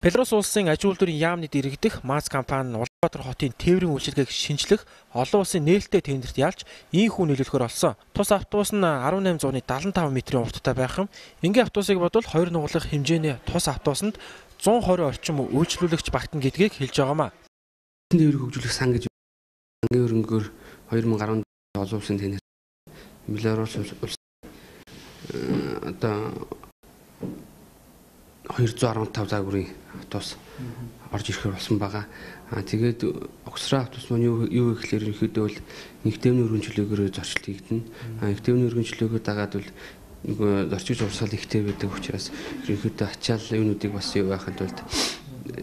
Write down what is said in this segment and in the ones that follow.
Белорус улсын аж үйлдвэрийн яамны дэргэдэх МАЗ компани нь Улаанбаатар хотын тээврийн үйлчилгээг шинжлэх олон улсын нээлттэй тендерт ялж ийм хүн нөлөөлөхөөр олсон. Тус автобус нь 1875 м-ийн урттай байх юм. Энгийн автобусыг бодвол хоёр нугалах хэмжээний тус автобусанд 120 орчим үйлчлүүлэгч багтана гэдгийг хэлж байгаамаа. Тээврийг хөгжүүлэх сан гэж ангийн хөрөнгөөр 2010 олон улсын тендер Белорус улс одоо 215 загварын автобус орж ирэхээр болсон байгаа. Аа тэгээд Оксра автобус маань юу юу гэхээр ерөнхийдөө бол нэгтээвний өргөнчлөөгөөр зорчилт хийгдэнэ. Аа нэгтээвний өргөнчлөөгөө дагаад бол нөгөө зорчигч урсгал ихтэй байдаг учраас ерөнхийдөө ачаал юунуудыг бас юу байхын тулд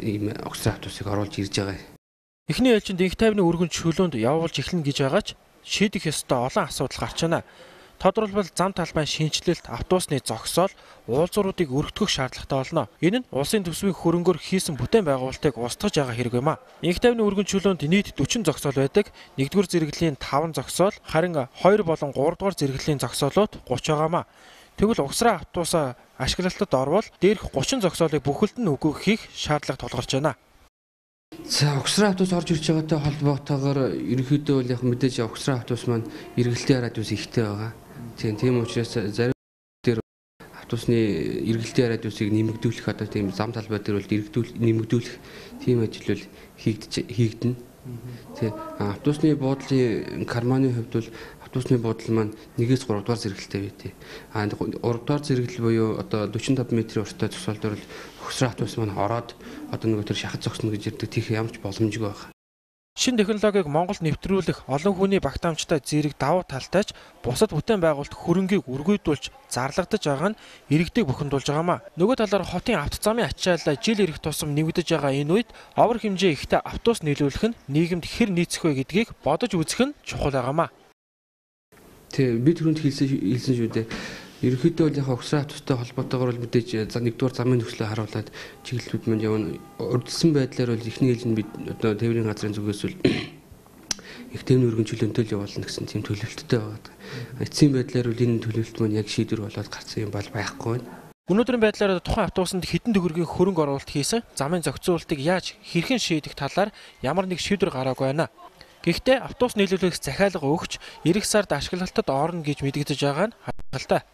ийм Оксра автобусыг оруулж ирж байгаа. Эхний ээлжинд инх тайвны өргөн чөлөөнд явуулж эхлэнэ гэж байгаач шийдэх ёстой олон асуудал гарч байна. Тодорхойлбол зам талбайн шинжилэлт автобусны зогсоол уулзууруудыг өргөтгөх шаардлагатай болно. Энэ нь улсын төсвийн хөрөнгөөр хийсэн бүтээн байгуулалтыг устгаж байгаа хэрэг юм а. Инх тайвны өргөн чөлөөнд нийт 40 зогсоол байдаг. 1-р зэрэглэлийн 5 зогсоол, харин 2 болон 3-р зэрэглэлийн зогсоолууд 30 байгаамаа. Тэгвэл угсраа автобусаа ашиглалтад орвол дээрх 30 зогсоолыг бүхэлд нь үгүй хийх шаардлага тулгарч байна. За Оксраа автобус орж ирж байгаатай холбоотойгоор ерөнхийдөө бол яг мэдээж Оксраа автобус маань эргэлтийн радиус ихтэй байгаа. Тийм тийм учраас зарим дээр автобусны эргэлтийн радиусыг нэмэгдүүлэх одоо тийм зам талбай дээр бол эргэлдүүл нэмэгдүүлэх тийм ажил бол хийгдэж хийгдэнэ. Тийм автобусны буудлын карманы хувьд бол автобусны буудал маань 1-ээс 3 дугаар зэрэгэлтэй байдیں۔ А 3 дугаар зэрэгэл буюу одоо 45 м-ийн урттай зогсоол дээр л өгсөр автобус маань ороод одоо нөгөө төр шахаж зогсно гэж ярьдаг тийх ямар ч боломжгүй байна. Шин технологиг Монголд нэвтрүүлэх олон хүний багтаамжтай зэрэг давуу талтайч бусад бүтээн байгуулалт хөрөнгийг үргүйдүүлж зарлагдаж байгаа нь иргэдэг бухимдуулж байгаамаа. Нөгөө талаар хотын авто замын ачаалал жил ирэх тусам нэгдэж байгаа энэ үед овор хэмжээ ихтэй автобус нийлүүлэх нь нийгэмд хэр нийцэх вэ гэдгийг бодож үзэх нь чухал байгаамаа. Тий, бид түрүүнд хэлсэн хэлсэн шүү дээ. Ерөнхийдөө бол яг огсрын автобустай холбоотойгоор бол мэдээж за нэгдүгээр замын нөхцөлөө харуулад чиглэлүүд мань явна. Урдсан байдлаар бол эхний ээлж нь бид одоо тээврийн газрын зүгээс бол их тээврийн өргөн чөлөөнтэй л явуулна гэсэн тийм төлөвлөлттэй байгаа. Эцсийн байдлаар бол энэ төлөвлөлт маань яг шийдвэр болоод гарсан юм бол байхгүй байна. Өнөөдрийн байдлаар тухайн автобусанд хэдэн төгрөгийн хөрөнгө оруулалт хийсэн замын зохицуулалтыг яаж хэрхэн шийдэх талаар ямар нэг шийдвэр гараагүй байна. Гэхдээ автобус нийлүүлэх захиалга өгч эх сард ашиглалтад орно гэж мэдэгдэж байгаа нь хангалттай.